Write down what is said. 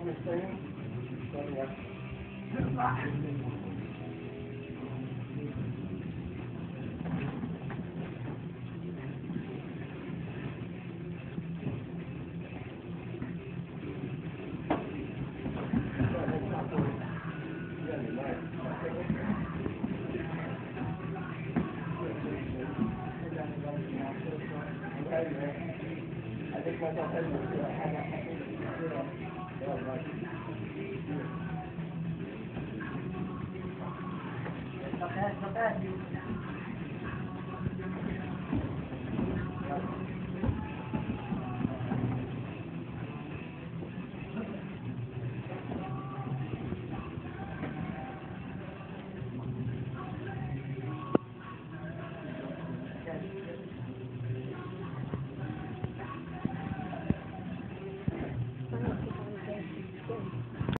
understand? I think myself had Not bad, not bad.